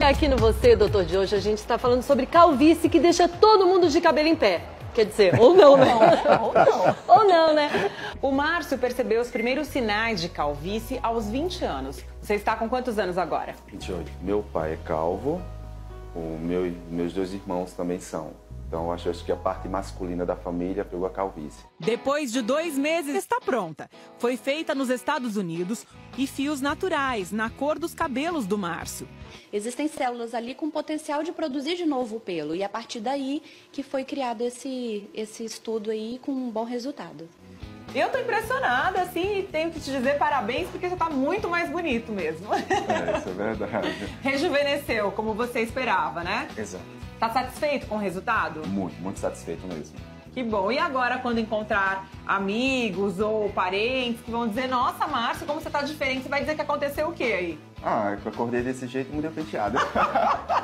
Aqui no Você, doutor, de hoje a gente está falando sobre calvície que deixa todo mundo de cabelo em pé. Quer dizer, ou não, né? ou não. ou não, né? O Márcio percebeu os primeiros sinais de calvície aos 20 anos. Você está com quantos anos agora? 28. Meu pai é calvo, o meu, meus dois irmãos também são. Então acho, acho que a parte masculina da família pegou a calvície. Depois de dois meses está pronta. Foi feita nos Estados Unidos e fios naturais na cor dos cabelos do Márcio. Existem células ali com potencial de produzir de novo o pelo e a partir daí que foi criado esse, esse estudo aí com um bom resultado. Eu tô impressionada, assim, e tenho que te dizer parabéns, porque já tá muito mais bonito mesmo. É, isso é verdade. Rejuvenesceu, como você esperava, né? Exato. Tá satisfeito com o resultado? Muito, muito satisfeito mesmo. Que bom. E agora, quando encontrar amigos ou parentes que vão dizer, nossa, Márcio, como você tá diferente, você vai dizer que aconteceu o quê aí? Ah, eu acordei desse jeito e mudei o penteado.